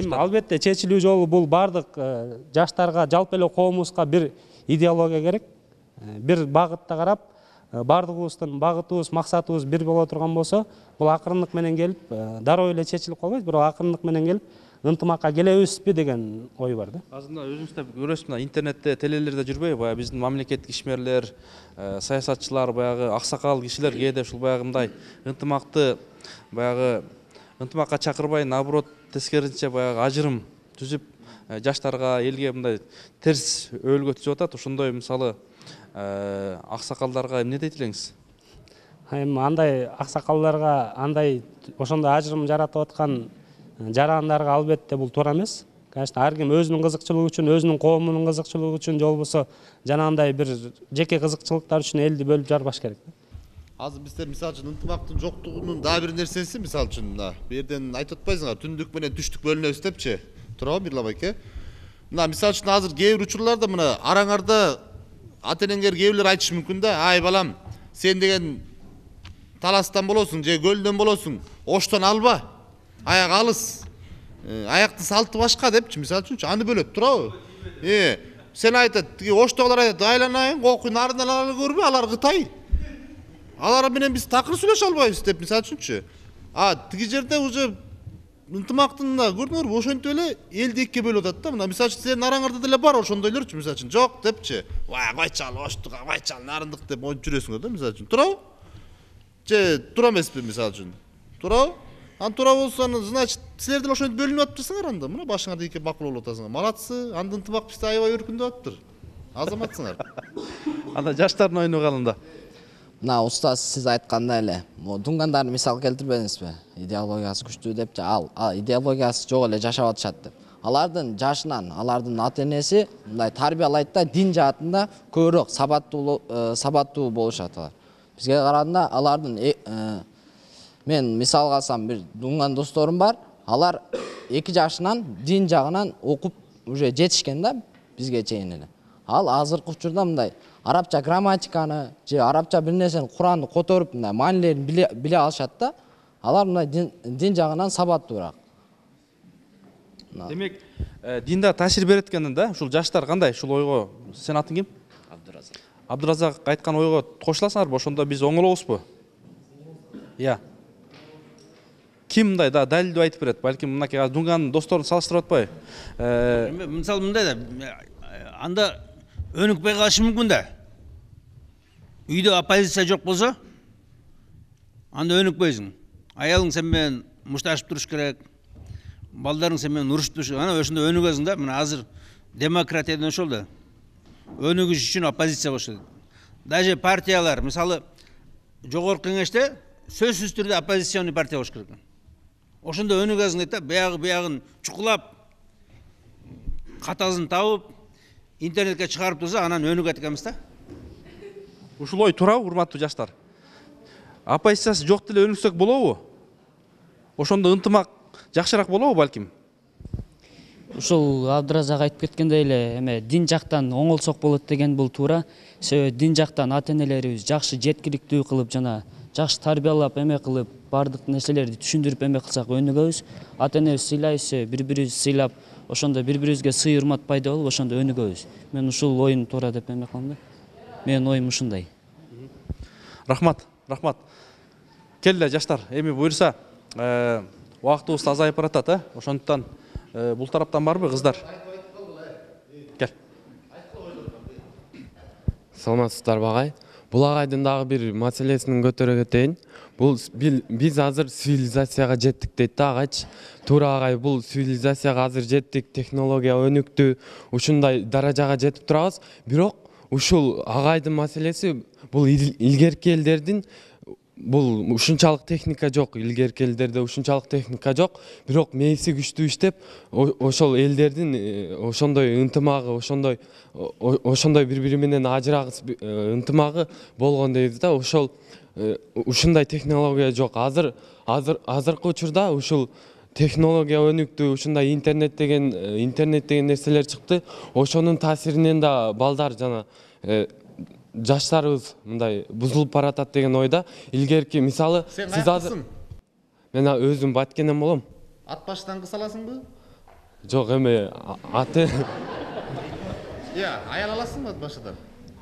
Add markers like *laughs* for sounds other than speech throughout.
эми албетте чечилүү жолу бул баардык э, жаштарга жалпы эле коомубузга бир идеология керек. Э, бир багытта карап э, баардыгыбыздын багытыбыз максатыбыз бир боло турган болсо бул акырындык менен келип дароо эле чечилип калбайт бирок акырындык менен келип ынтымакка келебизби деген ой бар да. Азыр мына өзүңүз да көрөсүз мына интернетте телелерде жүрбөйбү баягы биздин мамлекеттик ишмерлер саясатчылар баягы аксакал кишилер кээде ушул баягы мындай ынтымакты баягы ынтымакка чакырбай наоборот тескерисинче баягы ажырым түзүп жаштарга элге мындай терс өбөлгө түзүп атат ошондой мисалы аксакалдарга эмне дейт элеңиз эми андай аксакалдарга андай ошондой ажырым жаратып аткан жарандарга албетте бул туура эмес. Конечно ар ким өзүнүн кызыкчылыгы үчүн өзүнүн коомунун кызыкчылыгы үчүн же болбосо жанагындай бир жеке кызыкчылыктар үчүн элди бөлүп жарбаш керек да азыр биздер мисалы үчүн ынтымактын жоктугунун дагы бир нерсеси мисалы үчүн мына бул жерден айтып атпайсыңарбы түндүк менен түштүк бөлүнөбүз депчи туурабы мирлан байке мына мисалы үчүн азыр кээ бир учурларда мына араңарда ата энеңер кээ бирлер айтышы мүмкүн да ай балам сен деген таластан болосуң же көлдөн болосуң оштон алба аяк алыс аяктын салты башка депчи мисалы үчүнчү аны бөлөт туурабы сен айтат тиги оштогулар алар менен биз такыр сүйлөшө албайбыз деп мисалы үчүнчү а тиги жерде уже ынтымактын мына көрдүңөрбү ошентип эле элди экиге бөлүп атат да мына мисалы үчүн силердин араңарда деле бар ошондойлорчу мисалы үчүн жок депчи койчу ал оштук койчу ал нарындык деп монтип жүрөсүңөр да мисалы үчүн туурабы же туура эмеспи мисалы үчүн туурабы анан туура болсо аны значит силер деле ошентип бөлүнүп атыпсыңар анда мына башыңарды ийке макул болуп атасыңар молодцы анда ынтымак бизде аябай өркүндөп атыптыр азаматсыңар анда жаштардын оюну кандай мына устаз сиз айткандай эле дунгандарды мисал келтирбедиңизби идеологиясы күчтүү деп ал идеологиясы жок эле жашап атышат деп. Алардын жашынан алардын ата энеси мындай тарбиялайт да дин жаатында көбүрөөк сабаттуу сабаттуу болушат алар бизге караганда алардын мен мисалга алсам бир дунган досторум бар алар эки жашынан дин жагынан окуп уже жетишкен да бизге чейин эле ал азыркы учурда мындай арабча грамматиканы же арабча бир нерсени куранды которуп мындай маанилерин биле алышат да алар мындай дин жагынан сабаттуураак демек динда таасир берет экен да ушул жаштар кандай? Ушул ойго сенин атың ким? Абдыразак абдыразак айткан ойго кошуласыңарбы? Ошондо биз оңолобузбу ыя ким мындай да далилдеп айтып берет балким мынакей азыр дунгандын досторун салыштырып атпайбы мисалы мындай да анда өнүкпөй калышы мүмкүн да үйдө оппозиция жок болсо анда өнүкпөйсүң аялың сен менен мушташып туруш керек балдарың сен менен урушуп туруш керек ана ошондо өнүгөсүң да мына азыр демократия деген ошол да өнүгүш үчүн оппозиция болуш даже партиялар мисалы жогорку кеңеште сөзсүз түрдө оппозиционный партия болуш керек ошондо өнүгөсүң дейт да биягы биягын чукулап катазын табып интернетке чыгарып турса анан өнүгөт экенбиз да. Ушул ой туурабы урматтуу жаштар? Оппозициясы жок деле өнүксөк болобу? Ошондо ынтымак жакшыраак болобу балким? Ушул абдыразак айтып кеткендей эле эме дин жактан оңолсок болот деген бул туура. Себеби дин жактан ата энелерибиз жакшы жеткиликтүү кылып жана жакшы тарбиялап эме кылып баардык нерселерди түшүндүрүп эме кылсак өнүгөбүз. Ата энебизди сыйлайбыз бири бирибизди сыйлап ошондо бири бирибизге сый урмат пайда болуп ошондо өнүгөбүз. Мен ушул оюну туура деп эме кылам да. Менин оюм ушундай. Рахмат рахмат. Келгиле жаштар эми буюрса убактыбыз азайып баратат э? Ошондуктан бул тараптан барбы кыздар? Кел. Саламатсыздарбы агай бул агайдын дагы бир маселесин көтөрө кетейин бул биз азыр цивилизацияга жеттик дейт да агайчы туура агай бул цивилизацияга азыр жеттик технология өнүктү ушундай даражага жетип турабыз бирок ушул агайдын маселеси бул илгерки элдердин бул ушунчалык техника жок илгерки элдерде ушунчалык техника жок. Бирок мээси күчтүү иштеп ошол элдердин ошондой ынтымагы ошондой ошондой бири бири менен ажырагыс ынтымагы болгон дейбиз да. Ошол ушундай технология жок. Азыр азыр азыркы учурда ушул технология өнүктү ушундай интернет деген интернет деген нерселер чыкты. Ошонун таасиринен да балдар жана жаштарыбыз мындай бузулуп баратат деген ойда. Илгерки мисалы сен сиз азыр мен өзүм баткенден болом. Ат баштан саласыңбы? Жок эме а- ата иә аял аласың ба ат башыдан?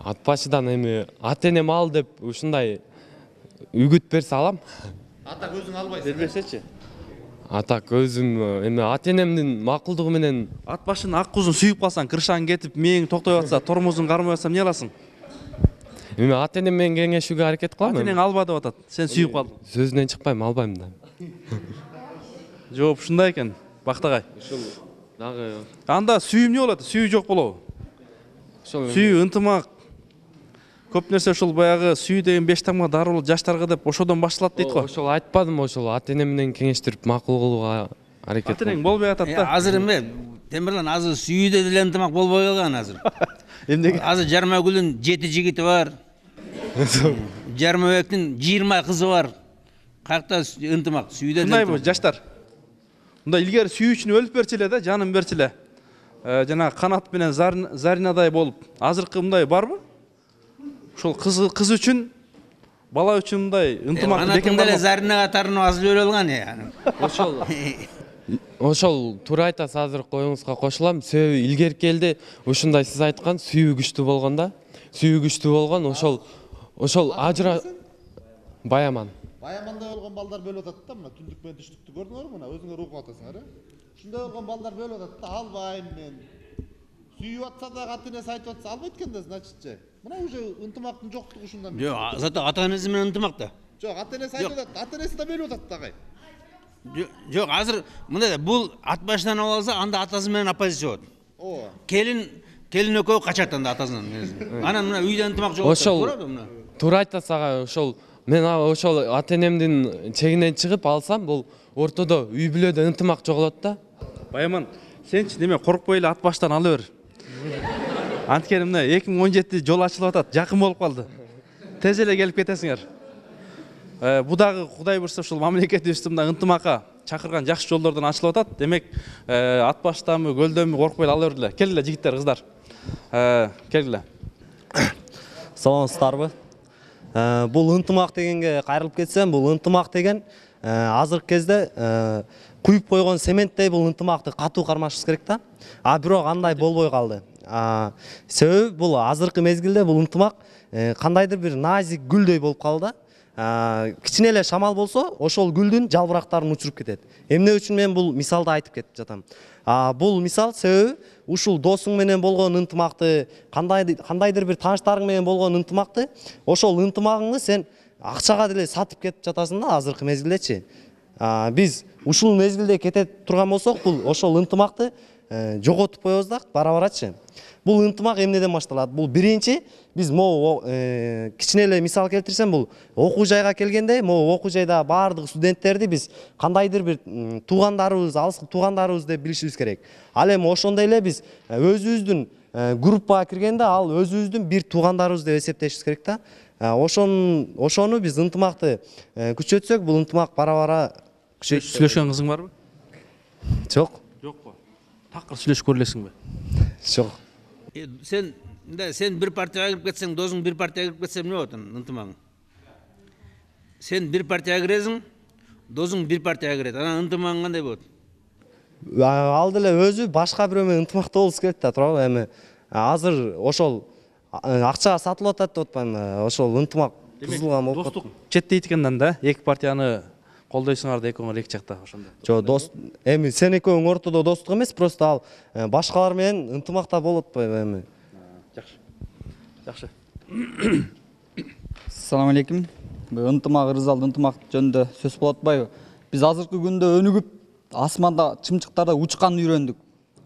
Ат башыдан эми ата энем ал деп ушундай үгүт берсе алам атак өзүң албайсың. Бербесечи а так өзүм эми ата энемдин макулдугу менен ат башын ак кузун сүйүп калсаң кыршаң кетип мээң токтой атса тормозуң кармай атса эмне кыласың эми ата энем менен кеңешүүгө аракет кылам ата энең алба деп атат сен сүйүп калдың сөзүнөн чыкпайм албайм да. *laughs* Жооп ушундай экен бактагай дагы анда сүйүү эмне болот сүйүү жок болобу ошол сүйүү ынтымак көп нерсе ушул баягы сүйүү деген беш тамга дарылуу жаштарга деп ошодон башталат дейт го. Ошол айтпадымбы ошол ата энем менен кеңештирип макул кылууга аракет ата энең болбой атат Э, да. азыр эме темирлан азыр сүйүүдө деле ынтымак болбой калган азыр. *laughs* Эмнеге? Азыр жармагүлдүн жети жигити бар. *laughs* Жармабектин жыйырма кызы бар. Каякта ынтымак сүйүүдө мындайбы жаштар. Мындай илгери сүйүү үчүн өлүп берчү эле да жанын берчү эле Э, жанагы канат менен Зарин- заринадай болуп азыркы мындай барбы ушул кыз кыз үчүн бала үчүн мындай ынтымак бекем анатың деле барбы заринага тарынып азып жибере алган э анан ошол *laughs* ошол туура айтасыз азыркы оюңузга кошулам себеби илгерки элде ушундай сиз айткан сүйүү күчтүү болгон да. Сүйүү күчтүү болгон ошол ошол ажыра баяман. Баямандай болгон балдар бөлүп атат да мына түндүк менен түштүктү көрдүңөрбү мына өзүңөр угуп атасыңар э ушундай болгон балдар бөлүп атат да албайм мен. Сүйүп атса дагы ата энеси айтып атса албайт экен да значитчи мына уже ынтымактын жоктугу ушундан жок зато ата энеси менен ынтымак да жок ата энеси айтып атат ата энеси да бөлүп атат дагы Жо- жок азыр мындай да бул ат башынан алып алса анда атасы менен оппозиция болот ооба келин келин экөө качат анда атасынан. *laughs* Анан мына үйдө ынтымак жок Ошол- туура айтасыз ага ошол мен ошол ата энемдин чегинен чыгып алсам бул ортодо үй бүлөдө ынтымак жоголот да. Баяман сенчи неме коркпой эле ат баштан ала бер. Анткени мына эки миң он жети жол ачылып атат жакын болуп калды тез эле келип кетесиңер бу дагы кудай буюрса ушул мамлекетибизди мындай ынтымакка чакырган жакшы жолдордон ачылып атат демек ат баштанбы көлдөнбү коркпой ала бергиле келгиле жигиттер кыздар келгиле саламатсыздарбы бул ынтымак дегенге кайрылып кетсем бул ынтымак деген азыркы кезде куюп койгон цементтей бул ынтымакты катуу кармашыбыз керек да а бирок андай болбой калды А, себеби бул азыркы мезгилде бул ынтымак ә, кандайдыр бир назик гүлдөй болуп калды. Да кичине эле шамал болсо ошол гүлдүн жалбырактарын учуруп кетет. Эмне үчүн мен бул мисалды айтып кетип жатам. Бул мисал себеби ушул досуң менен болгон ынтымакты кандай кандайдыр бир тааныштарың менен болгон ынтымакты ошол ынтымагыңды сен акчага деле сатып кетип жатасың да азыркы мезгилдечи. Биз ушул мезгилде кете турган болсок бул ошол ынтымакты э, жоготуп коебуз да бара барачы. Бул ынтымак эмнеден башталат. Бул биринчи биз могу э, кичине эле мисал келтирсем бул окуу жайга келгенде могу окуу жайда баардык студенттерди биз кандайдыр бир туугандарыбыз алыс туугандарыбыз деп билишибиз керек. Ал эми ошондой эле биз э, өзүбүздүн э, группага киргенде ал өзүбүздүн бир туугандарыбыз деп эсептешибиз керек да. Э, ошон ошону биз ынтымакты э, күчөтсөк бул ынтымак бара бара күчөйт сүйлөшкөн кызың барбы? Жок. Сүйлөшүп көрө элесиңби жок Э, сен мындай сен бир партияга кирип кетсең досуң бир партияга кирип кетсе эмне болот анан ынтымагың сен бир партияга киресиң досуң бир партияга кирет анан ынтымагың кандай болот А, ал деле өзү башка бирөө менен ынтымакта болуш керек да туурабы эми азыр ошол акчага сатылып атат деп атпаймынбы ошол ынтымак бузулган болуп достук четтейт экен да эки партияны колдойсуңар да экөөңөр эки жакта ошондой. Жок дос эми сен экөөүң ортодо достук эмес просто ал э, башкалар менен ынтымакта болуп атпайбы эми? Жакшы. Жакшы. *coughs* Ассалому алейкум Бу ынтымак ырзалды ынтымак жөнүндө сөз болуп атпайбы биз азыркы күндө өнүгүп асманда чымчыктарда учканды үйрөндүк.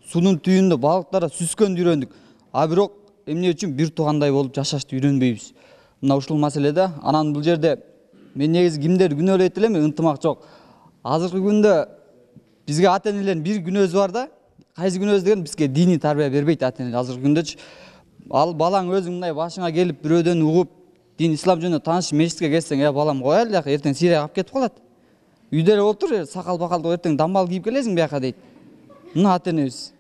Суунун түбүндө балыктарда сүзгөндү үйрөндүк. А бирок эмне үчүн бир туугандай болуп жашашты үйрөнбөйбүз? Мына ушул маселеде анан бул жерде мен негизи кимдерди күнөөлөйт элем ынтымак жок азыркы күндө бизге ата энелердин бир күнөөсү бар да кайсы күнөөсү деген бизге диний тарбия бербейт ата энелер азыркы күндөчү ал балаң өзүң мындай башыңа келип бирөөдөн угуп дин ислам жөнүндө таанышып мечитке келсең э балам коелу бияка эртең сирияга алып кетип калат үйдө эле отур сакал бакалды эртең дамбал кийип келесиң бияка дейт мына ата энебиз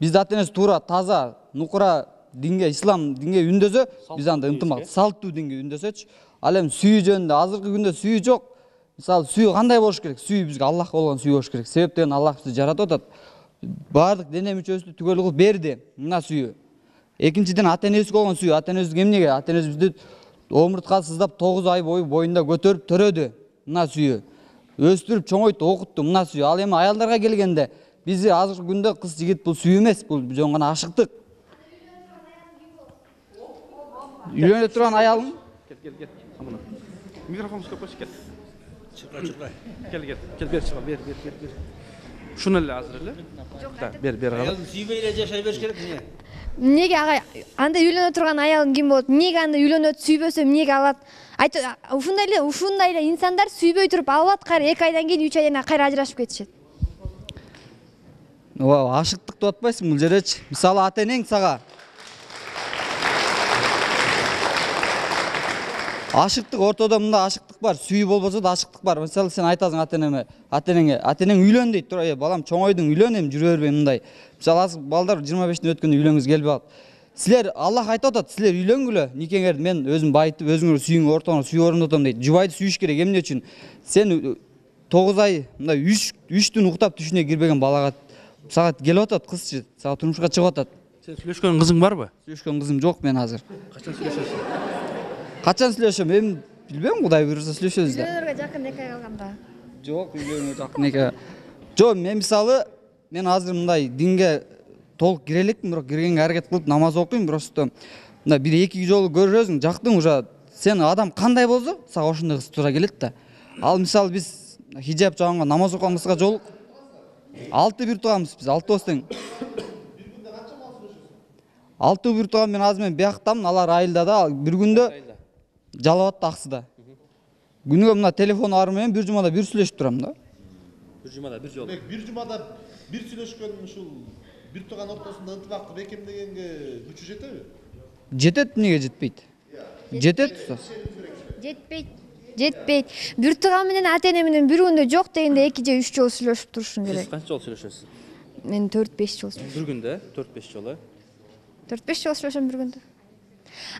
бизди ата энебиз туура таза нукура динге ислам динге үндөсө биз анда ынтымак салттуу динге үндөсөчү ал эми сүйүү жөнүндө азыркы күндө сүйүү жок. Мисалы сүйүү кандай болуш керек? Сүйүү бизге аллахка болгон сүйүү болуш керек. Себеп деген аллах бизди жаратып атат. Баардык дене мүчөсү түгөл кылып берди. Мына сүйүү. Экинчиден ата энебиз болгон сүйүү. Ата энебиз эмнеге ата энебиз бизди омурткасы сыздап тогуз ай бою боюнда көтөрүп төрөдү. Мына сүйүү. Өстүрүп чоңойту окутту. Мына сүйүү. Ал эми аялдарга келгенде биз азыркы күндө кыз жигит бул сүйүү эмес. Бул жөн гана ашыктык. Үйлөнө турган аялың? Микрофон ұстап қойшы кел кел кел кел бер шыға бер бер бер бер. Шуны эле азыр эле да бер бер аялың сүйбөй эле жашай бериш керек эмне эмнеге ага андай үйлөнө турган аялым ким болот? Эмнеге анда үйлөнөт сүйбөсө эмнеге алат? Айт ушундай эле ушундай эле инсандар сүйбөй туруп алат кайра эки айдан кийин үч айдан кийин кайра ажырашып кетишет. Ооба ашыктык деп атпайсыңбы бул жердечи мисалы ата энең сага ашыктык ортодо мындай ашыктык бар сүйүү болбосо да ашыктык бар. Мисалы сен айтасың ата энеме ата энеңе ата энең үйлөн дейт тура э балам чоңойдуң үйлөн эми жүрө бербей мындай мисалы азыр балдар жыйырма бештен өткөндө үйлөнгүсү келбей калат силер аллах айтып атат силер үйлөнгүлө никеңерди мен өзүм байытып өзүңөр сүйүүңөр ортоңор сүйүү орундотом дейт жубайды сүйүш керек эмне үчүн сен тогуз ай мындай үч үч түн уктап түшүнө кирбеген балага сага келип атат кызчы сага турмушка чыгып атат сен сүйлөшкөн кызың барбы сүйлөшкөн кызым жок мен азыр качан сүйлөшөсүң качан сүйлөшөм эми билбейм кудай буюрса сүйлөшөбүз да үйлөнөргө жакын эки ай калганда жок үйлөнүүгө жакын эки жок мен мисалы мен азыр мындай динге толук кире элекмин бирок киргенге аракет кылып намаз окуйм просто мындай бир эки жолу көрөсүң жактың уже сен адам кандай болсо сага ошондой кыз туура келет да ал мисалы биз хиджаб жабынган намаз окуган кызга жолук алты бир тууганбыз биз алтыбыз тең алты бир тууган мен азыр мен бияктамын алар айылда да бир күндө жалал абадта аксыда. Күнүгө мына телефон ары менен бир жумада бир сүйлөшүп турам да. Бир жумада бир жолу. Бир жумада бир сүйлөшкөн ушул бир тууган ортосунда ынтымакты бекемдегенге күчү жетеби? Жетет эмнеге жетпейт? Жетет устаз жетпейт жетпейт. Бир тууган менен ата эне менен бир күндө жок дегенде эки же үч жолу сүйлөшүп турушуң сиз керек. канча жолу сүйлөшөсүз? Мен төрт беш жолу бир күндө төрт беш жолу. Э төрт беш жолу сүйлөшөм бир күндө.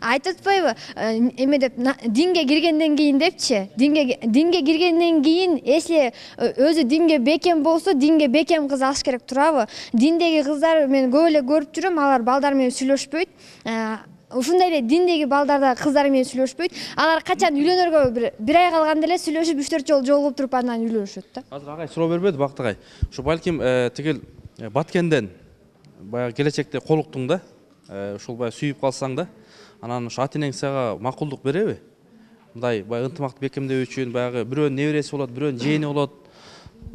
Айтып атпайбы э, эме деп динге киргенден кийин депчи динге динге киргенден кийин если э, өзү динге бекем болсо динге бекем кыз алыш керек турабы диндеги кыздар мен көп эле көрүп жүрөм алар балдар менен сүйлөшпөйт Э, ушундай эле диндеги балдар да кыздар менен сүйлөшпөйт алар качан үйлөнөргө бир бир ай калганда эле сүйлөшүп үч төрт жолу жолугуп туруп анан үйлөнүшөт да. Азыр агай суроо бербеди бакыт агай ушу балким э, тигил э, баткенден баягы келечекте колуктуң да? Э, ушул баягы сүйүп калсаң да? Анан ушу ата энең сага макулдук береби? Мындай баягы ынтымакты бекемдөө үчүн баягы бирөөнүн небереси болот бирөөнүн жээни болот.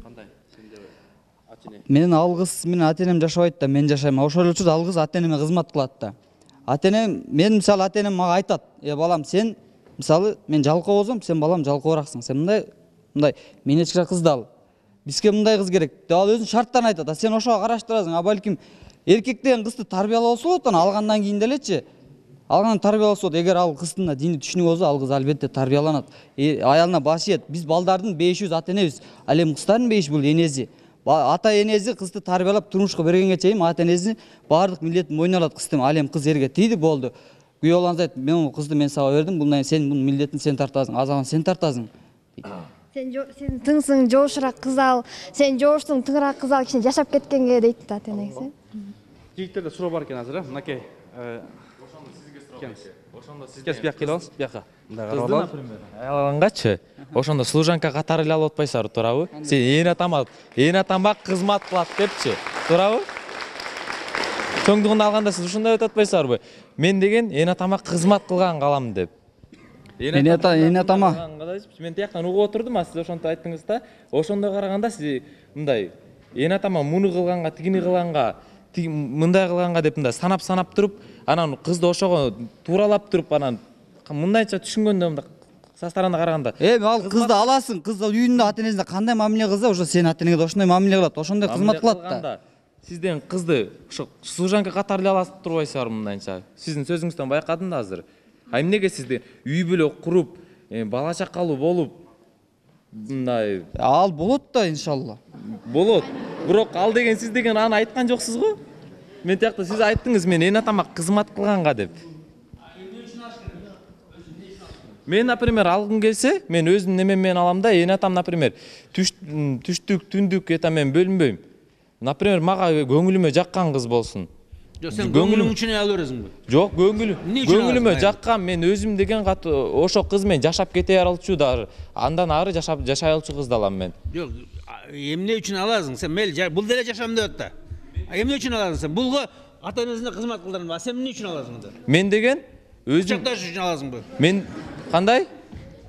Кандай сенде ата эне мен ал кыз менен ата энем жашабайт да мен жашайм. Ошол эле учурда ал ата энеме кызмат кылат да. Ата энем мен мисалы ата энем мага айтат э балам сен мисалы мен жалкоо болсом сен балам жалкоораксың сен мындай мындай менден кичине кызды ал. Бизге мындай кыз керек деп ал өзүнүн шарттарын айтат а сен ошого караштырасың а балким эркек деген кызды тарбиялабаса болот анан алгандан кийин делечи алгандан тарбияласа болот эгер ал кыздын да диний түшүнүгү болсо ал кыз албетте тарбияланат Э, аялына баш ийет биз балдардын бейишибиз ата энебиз ал эми кыздардын бейиши бул энеси Ба- ата энеси кызды тарбиялап турмушка бергенге чейин ата энеси баардык милдетин мойнуна алат кыздын ал эми кыз эрге тийди болду күйөө балаңыз айтты мен бул кызды мен сага бердим бундан кийин сен бунун милдетин сен тартасың азабын сен тартасың. Сен жо- сен тыңсың жоошураак кыз ал. Сен жоошсуң тыңыраак кыз ал кичине жашап кеткенге дейт да ата энеңиз э жигиттерде суроо бар экен азыр э мынакей ошондо сизге бияка келип алыңыз бияка мындай карап кызды например аялгангачы ошондо служанка катары эле алып атпайсыңарбы туурабы сен ээн атама ээн атама кызмат кылат депчи туурабы чоңдугунда алганда сиз ушундай айтып атпайсыңарбы мен деген ээн атама кызмат кылган калам деп Ээн ата- ээн атама. мен тияктан угуп отурдум а сиз ошентип айттыңыз да ошондой караганда сиз мындай ээн атама муну кылганга тигини кылганга мындай кылганга деп мындай санап санап туруп анан кызды ошого тууралап туруп анан мындайча түшүнгөндө мындай со стороны караганда. Эми ал кызды аласың кыз үйүндө ата энесине кандай мамиле кылса ошо сенин ата энеңе да ошондой мамиле кылат ошондой кызмат кылат да. сизден кызды ошо служанка катары эле аласыз турбайсыздарбы мындайча сиздин сөзүңүздөн байкадым да азыр. А эмнеге сизди? Үй бүлө куруп э, бала чакалуу болуп мындай ал болот да иншалла. Болот. Бирок ал деген сиз деген аны айткан жоксуз го. Мен тиякта сиз айттыңыз мен ээн атама кызмат кылганга деп. Мен например алгым келсе мен өзүмдүн немем менен алам да ээн атам например түштүк түндүк это мен бөлүнбөйм например мага көңүлүмө жаккан кыз болсун жоқ сен көңілің үшін ала бересің бе жок үчүн көңүлүмө жаккан мен өзүм деген катуу ошол кыз менен жашап кете алчу даже андан ары жашап жашай алчу кызды алам мен. Жоқ а, эмне үчүн аласың? Сен мейли бул деле жашам деп атты а эмне үчүн аласың сен булга ата энесине кызмат кылдырдың а сен эмне үчүн аласың анда мен деген өзүм кучакташып үчүн аласыңбы мен кандай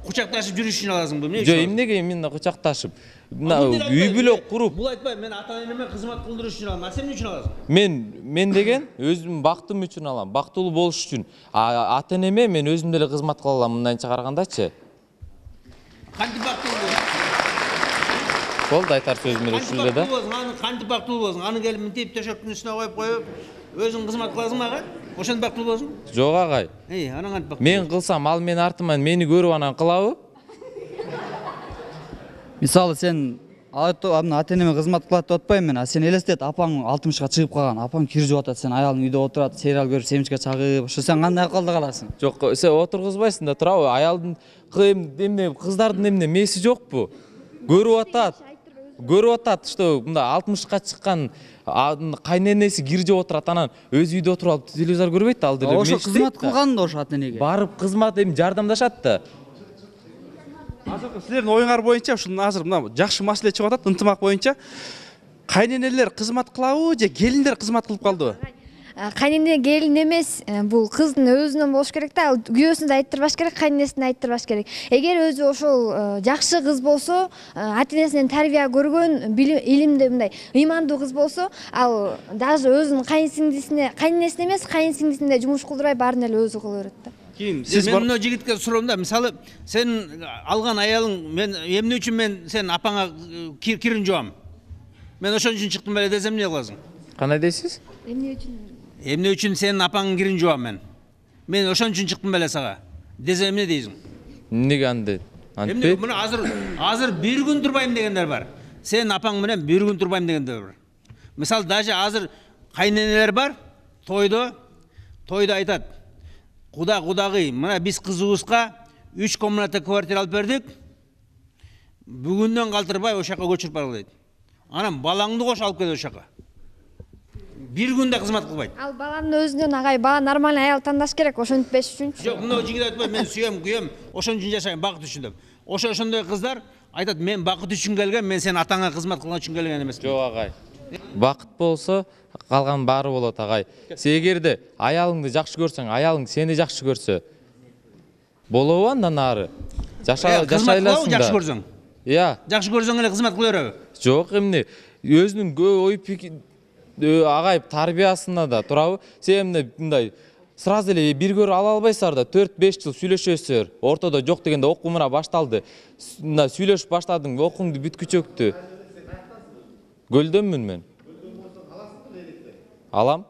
кучакташып жүрүш үчүн аласыңбы эмне жок үчүн эмнеге именно кучакташып мына үй бүлө куруп бул айтпайбы мен ата энеме кызмат кылдырыш үчүн алам а сен эмне үчүн аласың? Мен мен деген өзүм бактым үчүн алам бактылуу болуш үчүн а ата энеме мен өзүм деле кызмат кыла алам мындайынча карагандачы кантип бактылуу болду айтар сөзүм эле кантип ушул эле да кантип бактылуу боласың аны келип мынтип төшөктүн үстүнө коюп коюп өзүң кызмат кыласыңбы ага ошентип бактылуу болосуң жок агай эй анан кантип бактылуу мен кылсам ал менин артыман мени көрүп анан кылабы мисалы сен мына ата энеме кызмат кылат деп атпайбын мен а сен элестет апаң алтымышка чыгып калган апаң кир жуп атат сен аялың үйдө отурат сериал көрүп семечко чагып ошо сен кандай акыбалда каласың жок сен отургузбайсың да туурабы аялдын эмне кыздардын эмне мээси жокпу көрүп атат көрүп атат что мындай алтымышка чыккан кайненеси кир жеп отурат анан өзү үйдө отуруп алып телевизор көрбөйт да ал деле ошо кызмат кылган да ошо ата энеге? Барып кызмат эми жардамдашат да азыркы силердин оюңар боюнча ушул азыр мына жакшы маселе чыгып атат ынтымак боюнча кайненелер кызмат кылабы же келиндер кызмат кылып калдыбы? Кайнене келин эмес э, бул кыздын өзүнөн болуш керек да ал күйөөсүн да айттырбаш керек кайненесин да айттырбаш керек. Эгер өзү ошол э, жакшы кыз болсо э, ата энесинен тарбия көргөн илимдүү мындай ыймандуу кыз болсо ал даже өзүнүн кайын сиңдисине кайненесине эмес кайын сиңдисине жумуш кылдырбай баарын эле өзү кыла берет да. Кийин сиз мен мына жигитке суроом да мисалы сен алган аялың мен эмне үчүн мен сен апаңа э, кир- кирин жуам мен ошон үчүн чыктым беле десем эмне кыласың кандай дейсиз эмне үчүн эмне үчүн сенин апаңдын кирин жуам мен? Мен ошон үчүн чыктым беле сага. Десем эмне дейсиң? Эмнеге андай антпейт мына азыр азыр бир күн турбайм дегендер бар. Сенин апаң менен бир күн турбайм дегендер бар. Мисалы даже азыр кайненелер бар? Тойдо тойдо айтат. Куда кудагый мына биз кызыбызга үч комната квартира алып бердик. Бүгүндөн калтырбай ошол жака көчүрүп баргыла дейт анан балаңды кош алып кел ошол жака. Бир күн да кызмат кылбайт ал баланын өзүнөн агай бала нормальный аял тандаш керек ошентпеш үчүнчү жок мына жигит айтпайбы мен сүйөм күйөм ошон үчүн жашайм бакыт үчүн деп. Ошо ошондой кыздар айтат мен бакыт үчүн келгем мен сенин атаңа кызмат кылган үчүн келген эмесмин жок агай бакыт болсо калган баары болот агай сен эгерде аялыңды жакшы көрсөң аялың сени жакшы көрсө болобу андан ары. Жаша кызмат жашай кылабы аласың жакшы да көрсөң иә. Жакшы көрсөң эле кызмат кыла береби жок эмне өзүнүн көө ой пики агай тарбиясына да туурабы сен мындай сразу эле бир көрүп ала албайсыңар да төрт беш жыл сүйлөшөсүзөр ортодо жок дегенде окуу мына башталды мына сүйлөшүп баштадың окууңду бүткүчөктү көлдөнмүн мен? Алам.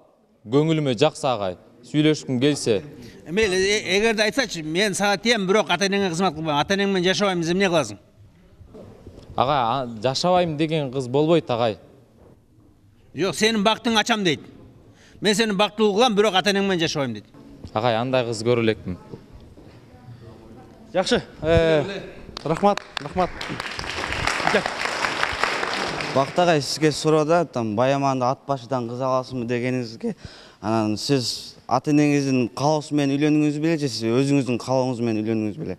Көңүлүмө жакса агай. Сүйлөшкүм келсе. Мейли э- эгерде айтсачы мен сага тием бирок ата энеңе кызмат кылбайм. Ата энең менен жашабайм десем эмне кыласың? Агай жашабайм деген кыз болбойт агай. Жок сенин бактыңды ачам дейт мен сени бактылуу кылам бирок ата энең менен жашабайм дейт агай андай кыз көрө элекмин жакшы э, рахмат рахмат бакыт агай сизге суроо да там байаманда ат башыдан кыз аласызбы дегениңизге анан сиз ата энеңиздин каалоосу менен үйлөндүңүз беле же сиз өзүңүздүн каалооңуз менен үйлөндүңүз беле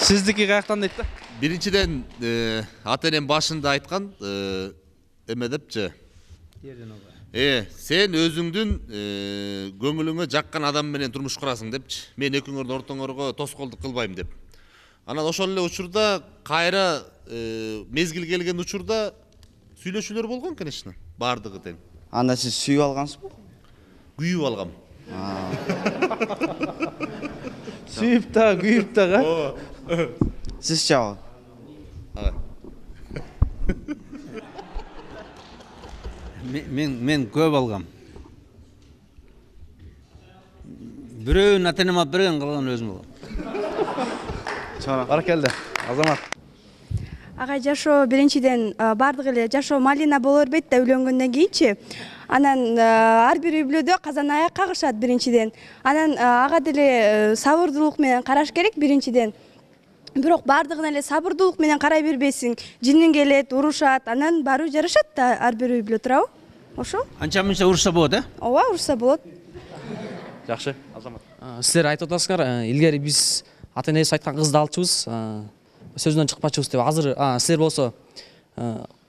сиздики каяктан дейт да биринчиден э, ата энем башында айткан эме депчи э сен өзүңдүн э, көңүлүңө жаккан адам менен турмуш курасың депчи мен экөөңөрдүн ортоңорго тоскоолдук кылбайм деп анан ошол эле учурда кайра э, мезгил келген учурда сүйлөшүүлөр болгон конечно баардыгы тең анда сиз сүйүп алгансызбы күйүп алгам сүйүп да күйүп дагы сизчи аба мен мен көп алгам бирөөнүн ата энем алып берген калганын өзүм алгам баракелде азамат. Агай жашоо биринчиден а, баардык эле жашоо малина боло бербейт да үйлөнгөндөн кийинчи анан ар бир үй бүлөдө казан аяк кагышат биринчиден анан ага деле сабырдуулук менен караш керек биринчиден бирок баардыгына эле сабырдуулук менен карай бербейсиң жиниң келет урушат анан баары бир жарашат да ар бир үй бүлө туурабы ошол анча мынча урушса болот э? Ооба урушса болот жакшы азамат. Силер айтып атасыңар илгери биз ата энебиз айткан кызды алчубуз сөзүнөн чыкпачубуз деп. Азыр силер болсо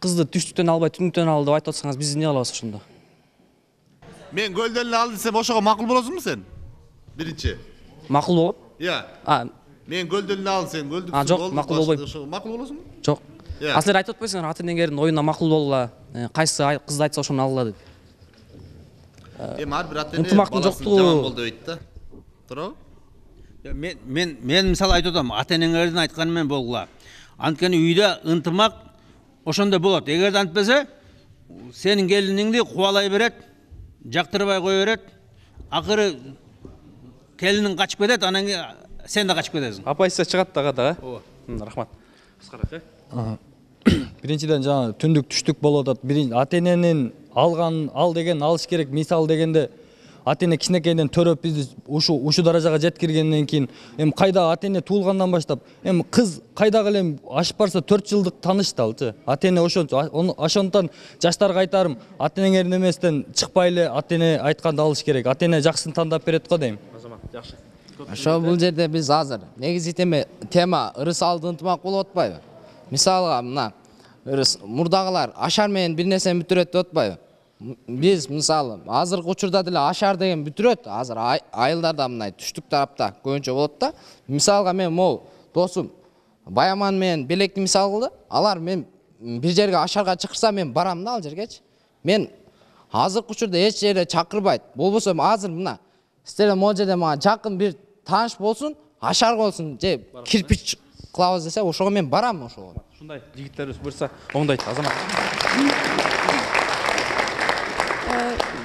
кызды түштүктөн албай түндүктөн ал деп айтып атсаңыз биз эмне кылабыз ошондо? Мен көлдөн эле ал десем ошого макул болосуңбу сен? Биринчи. Макул болот? Иә. А мен көлдөн эле ал сен көлдүксүң А, жок, макул болбойм. макул болосуңбу жок. Иә. а силер айтып атпайсыңар ата энеңердин оюна макул болгула кайсы ай- кызды айтса ошону алгыла деп. Эми ар бир ата эне ынтымактын жоктугу- жаман болду дебейт да. Туурабы мен мен мен мисалы айтып атам ата энеңердин айтканы менен болгула анткени үйдө ынтымак ошондой болот эгерде антпесе сенин келиниңди кубалай берет жактырбай кое берет акыры келиниң качып кетет анан кийин сен да качып кетесиң оппозиция чыгат дагы да ооба рахмат. Кыскараак э *coughs* биринчиден жаңағы түндүк түштүк болуп атат. Ата эненин алган ал деген алыш керек мисалы дегенде ата эне кичинекейден төрөп бизди ушу ушул даражага жеткиргенден кийин эми кайда ата эне туулгандан баштап эми кыз кайдагы эле ашып барса төрт жылдык таныш да алчы ата эне ошондуктан жаштарга айтарым ата энеңердин эмесинен чыкпай эле ата эне айтканды алыш керек. Ата эне жакшысын тандап берет го дейм. Азамат жакшы. Ошо бул жерде биз азыр негизи теме тема ырыс алды ынтымак болуп атпайбы? Мисалга мына ырыс мурдагылар ашар менен бир нерсени бүтүрөт деп атпайбы биз мисалы азыркы учурда деле ашар деген бүтүрөт. Азыр ай- айылдарда мындай түштүк тарапта көбүнчө болот да. Мисалга мен могу досум баяман менен белекти мисал кылды. Алар мен бир жерге ашарга чакырса мен барам да ал жергечи. Мен азыркы учурда эч жерде чакырбайт. Болбосо азыр мына силер могул жерде мага жакын бир тааныш болсун ашар болсун же кирпич кылабыз десе ошого мен барам ошого. Ушундай жигиттерибиз буюрса оңдойт азамат.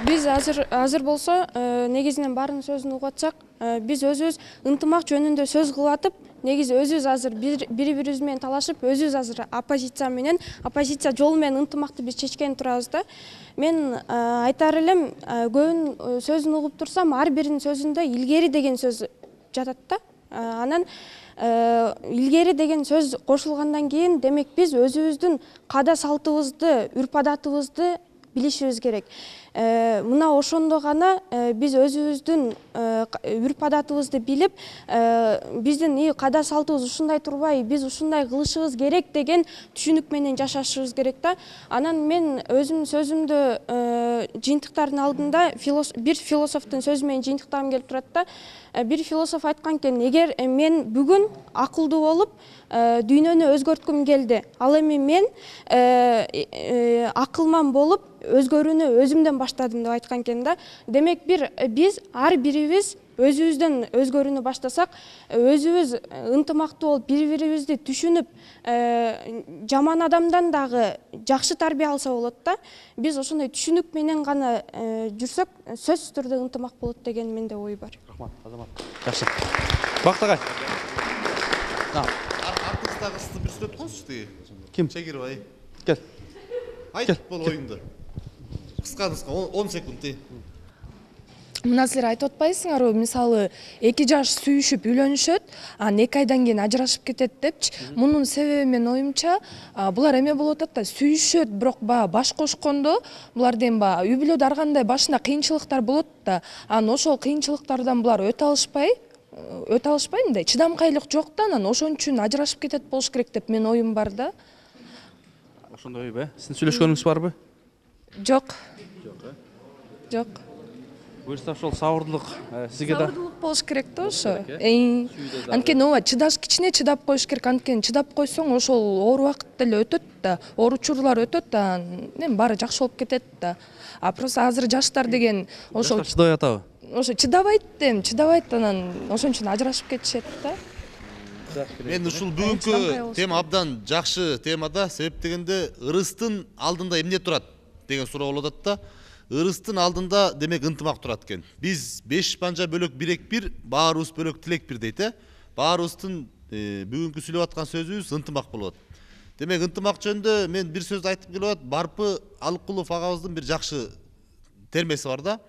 Биз азыр азыр болсо э, негизинен баарынын сөзүн угуп атсак э, биз өзүбүз ынтымак жөнүндө сөз кылып атып негизи өзүбүз азыр бири бирибиз менен талашып өзүбүз азыр оппозиция менен оппозиция жолу менен ынтымакты биз чечкени турабыз да. Мен э, айтар элем э, көбүнүн э, сөзүн угуп турсам ар биринин сөзүндө илгери деген сөз жатат да. Э, анан э, илгери деген сөз кошулгандан кийин демек биз өзүбүздүн каада салтыбызды үрп адатыбызды билишибиз керек. Э, мына ошондо гана э, биз өзүбүздүн э, үрп адатыбызды билип э, биздин и каада салтыбыз ушундай турбай биз ушундай кылышыбыз керек деген түшүнүк менен жашашыбыз керек да анан мен өзүмдүн сөзүмдү э, жыйынтыктардын алдында бир философтун сөзү менен жыйынтыктагым келип турат да. Э, бир философ айткан экен эгер э, мен бүгүн акылдуу болуп э, дүйнөнү өзгөрткүм келди ал эми мен э, э, акылман болуп өзгөрүүнү өзүмдөн баштадым деп айткан экен да. Демек бир биз ар бирибиз өзүбүздөн өзгөрүүнү баштасак өзүбүз ынтымактуу болуп бири бирибизди түшүнүп э, жаман адамдан дагы жакшы тарбия алса болот да биз ошондой түшүнүк менен гана жүрсөк э, сөзсүз түрдө ынтымак болот деген менде ой бар. Рахмат азамат. Жакшы бакыт агай артыңыздагы кызды бир сүрөт коесузчу тиги Ким? кел. Айт бол оюңду кыска кыска он секунд тиги мына силер айтып атпайсыңарбы мисалы эки жаш сүйүшүп үйлөнүшөт анан эки айдан кийин ажырашып кетет депчи. Мунун себеби менин оюмча булар эме болуп атат да сүйүшөт бирок баягы баш кошкондо буларда эми баягы үй бүлөдө ар кандай башында кыйынчылыктар болот да анан ошол кыйынчылыктардан булар өтө алышпай э, өтө алышпай мындай чыдамкайлык жок да анан ошон үчүн ажырашып кетет болуш керек деп менин оюм бар да. Ошондой ойбу э сиздин сүйлөшкөнүңүз барбы? Жок. Жок э? Жок. Буюрса ошол сабырдуулук э, сизге да. Сабырдуулук болуш керек да ошо анткени ооба чыдаш кичине чыдап коюш керек анткени чыдап койсоң ошол оор убакыт деле өтөт да оор учурлар өтөт да анан эми баары жакшы болуп кетет да. А просто азыр жаштар деген ошол чыдабай атабы? Ошо чыдабайт да эми чыдабайт анан ошон үчүн ажырашып кетишет да. Мен ушул бүгүнкү тема абдан жакшы тема да себеп дегенде ырыстын алдында эмне турат деген суроо болуп атат да. Ырыстын алдында демек ынтымак турат экен биз беш панжа бөлөк бирек бир баарыбыз бөлөк тилек бир дейт э баарыбыздын бүгүнкү сүйлөп аткан сөзүбүз ынтымак атат демек ынтымак жөнүндө мен бир сөз айтып келип атат барпы алыкулов агабыздын бир жакшы термеси бар да.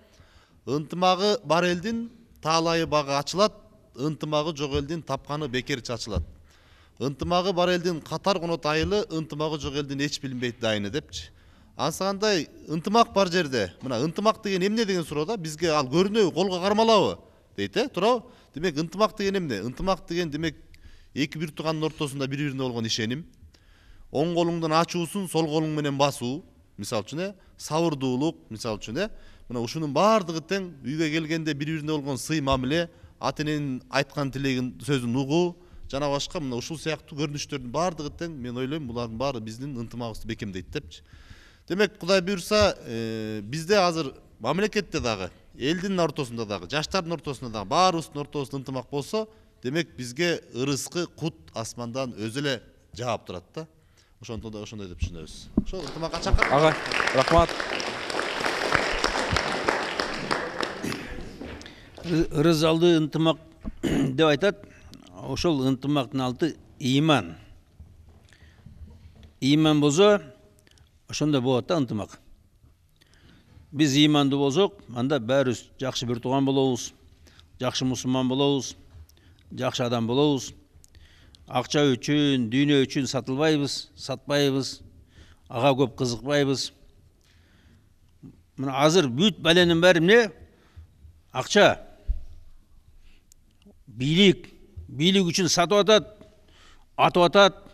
Ынтымагы бар элдин таалайы багы ачылат ынтымагы жок элдин тапканы бекер чачылат ынтымагы бар элдин катар конот айылы ынтымагы жок элдин эч билинбейт дайыны депчи. Ансагандай ынтымак бар жерде. Мына ынтымак деген эмне деген суроо да бизге ал көрүнөбү колго кармалабы дейт э туурабы демек ынтымак деген эмне? Ынтымак деген демек эки бир туугандын ортосунда бири бирине болгон ишеним оң колуңдун ачуусун сол колуң менен басуу мисалы үчүн э сабырдуулук мисалы үчүн э мына ушунун баардыгы тең үйгө келгенде бири бирине болгон сый мамиле ата эненин айткан тилегин сөзүн угуу жана башка мына ушул сыяктуу көрүнүштөрдүн баардыгы тең мен ойлойм булардын баары биздин ынтымагыбызды бекемдейт депчи демек кудай буюрса э, бизде азыр мамлекетте дагы элдин ортосунда дагы жаштардын ортосунда дагы баарыбыздын ортобузда ынтымак болсо демек бизге ырыскы кут асмандан өзү эле жаап турат да ошондо да ошондой деп түшүнөбүз ошол ынтымакка чакырып агай рахмат ырыс алды ынтымақ деп айтады ошол ынтымақтың алды иман иман болсо ошондо болот да ынтымак. Биз имандуу болсок анда баарыбыз жакшы бир тууган болобуз жакшы мусулман болобуз жакшы адам болобуз. Акча үчүн дүйнө үчүн сатылбайбыз сатпайбыз ага көп кызыкпайбыз. Мына азыр бүт бәленің бәрі эмне? Акча. Бийлик. Бийлик үчүн сатып атат атып атат.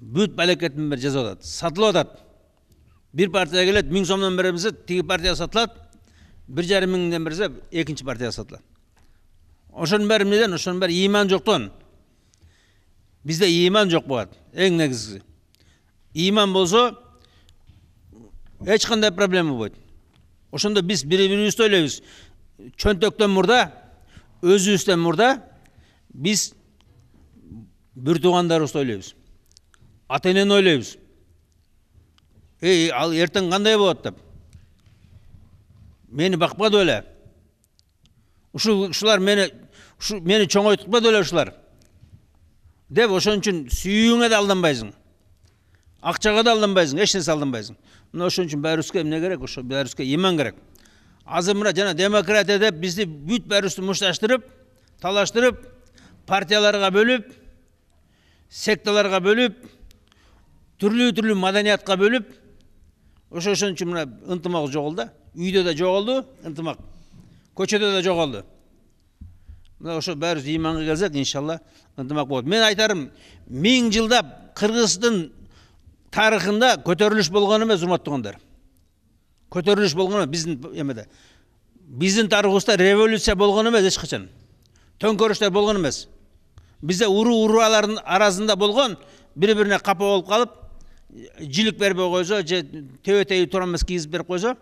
Бүт балекеттин бери жасап атат сатылып атат бир партия келет миң сомдон беребиз десе тиги партия сатылат бир жарым миңден берсе экинчи партияга сатылат ошонун баары эмнеден ошонун баары иман жоктон бизде иман жок болот эң негизгиси иман болсо эч кандай проблема болбойт ошондо биз бири бирибизди ойлойбуз чөнтөктөн мурда өзүбүздөн мурда биз бир туугандарыбызды ойлойбуз ата энени ойлойбуз. Эй ал эртең кандай болот деп? Мени бакпады беле. Ушул ушулар мени ушу мени чоңойтупа беле ушулар. Деп ошон үчүн сүйүүңө да алданбайсың. Акчага да алданбайсың эч нерсе алданбайсың. Мына ошон үчүн баарыбызга эмне керек? Ошо баарыбызга иман керек. Азыр мына жана демократия деп бизди бүт баарыбызды мушташтырып талаштырып партияларга бөлүп секталарга бөлүп түрлүү түрлүү маданиятка бөлүп ошо ошон үчүн мына ынтымак жоголду да үйдө да жоголду ынтымак көчөдө да жоголду мына ошо баарыбыз иманга келсек иншалла ынтымак болот мен айтарым миң жылдап кыргыздын тарыхында көтөрүлүш болгон эмес урматтуу туугандар көтөрүлүш болгон эмес биздин эмеде биздин тарыхыбызда революция болгон эмес эч качан төңкөрүштөр болгон эмес бизде уруу ураалардын арасында болгон бири бирине капа болуп калып жилик бербей койсо же тебе теги туура эмес кийгизип берип койсо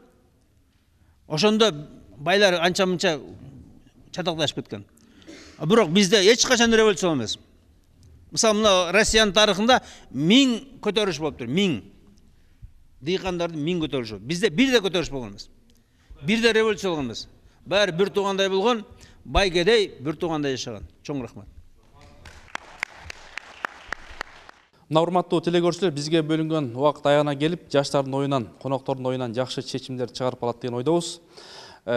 ошондо байлар анча мынча чатакташып кеткен. Бирок бизде эч качан революция болгон эмес. Мисалы мына россиянын тарыхында миң көтөрүлүш болуптур миң. Дыйкандардын миң көтөрүлүшү бизде бир да көтөрүлүш болгон эмес. Бир да революция болгон эмес. Баары бир туугандай болгон бай кедей бир туугандай жашаган. Чоң рахмат. Мына урматтуу теле көрүүчүлөр бизге бөлүнгөн убакыт аягына келип жаштардын оюнан коноктордун оюнан жакшы чечимдер чыгарып алат деген ойдобуз.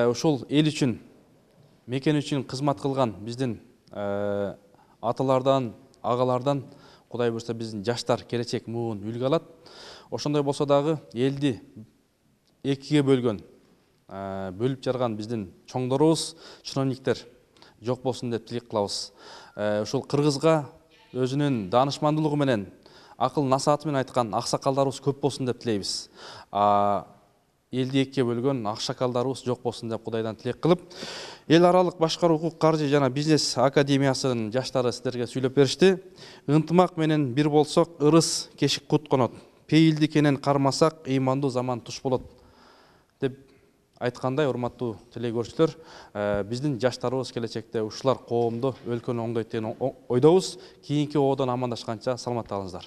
Ушул эл үчүн мекен үчүн кызмат кылган биздин аталардан агалардан кудай буюрса биздин жаштар келечек муун үлгү алат. Ошондой болсо дагы элди экиге бөлгөн бөлүп жарган биздин чоңдорубуз чиновниктер жок болсун деп тилек кылабыз. Ушул кыргызга өзүнүн даанышмандуулугу менен акыл насааты менен айткан аксакалдарыбыз көп болсун деп тилейбиз элди экиге бөлгөн аксакалдарыбыз жок болсун деп кудайдан тилек кылып эл аралык башкаруу укук каржы жана бизнес академиясынын жаштары сиздерге сүйлөп беришти ынтымак менен бир болсок ырыс кешик кут конот пейилди кенен кармасак ыймандуу заман туш болот деп айткандай урматтуу теле көрүүчүлөр биздин жаштарыбыз келечекте ушулар коомду өлкөнү оңдойт деген ойдобуз. Кийинки ободон амандашканча саламатта калыңыздар